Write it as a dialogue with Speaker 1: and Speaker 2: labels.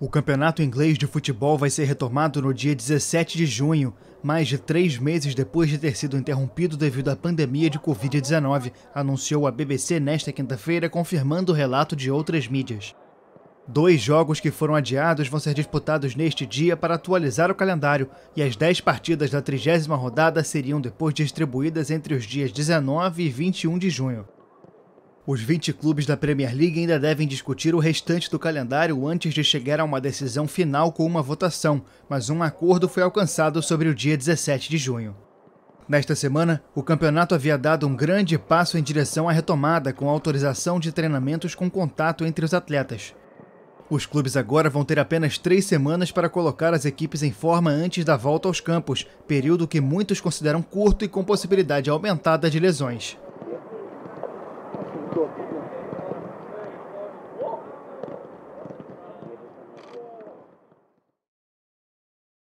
Speaker 1: O campeonato inglês de futebol vai ser retomado no dia 17 de junho, mais de três meses depois de ter sido interrompido devido à pandemia de Covid-19, anunciou a BBC nesta quinta-feira, confirmando o relato de outras mídias. Dois jogos que foram adiados vão ser disputados neste dia para atualizar o calendário, e as dez partidas da trigésima rodada seriam depois distribuídas entre os dias 19 e 21 de junho. Os 20 clubes da Premier League ainda devem discutir o restante do calendário antes de chegar a uma decisão final com uma votação, mas um acordo foi alcançado sobre o dia 17 de junho. Nesta semana, o campeonato havia dado um grande passo em direção à retomada com autorização de treinamentos com contato entre os atletas. Os clubes agora vão ter apenas três semanas para colocar as equipes em forma antes da volta aos campos, período que muitos consideram curto e com possibilidade aumentada de lesões. tutto.